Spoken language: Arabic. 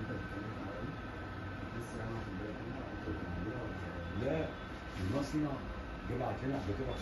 انت بتتكلم عربي لسه أنا في البلد هنا لا المصنع بيبعت لنا قبل كده